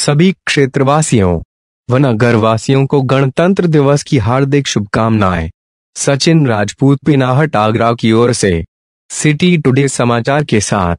सभी क्षेत्रवासियों व नगरवासियों को गणतंत्र दिवस की हार्दिक शुभकामनाएँ। सचिन राजपूत पिनाहट आगरा की ओर से, सिटी टुडे समाचार के साथ।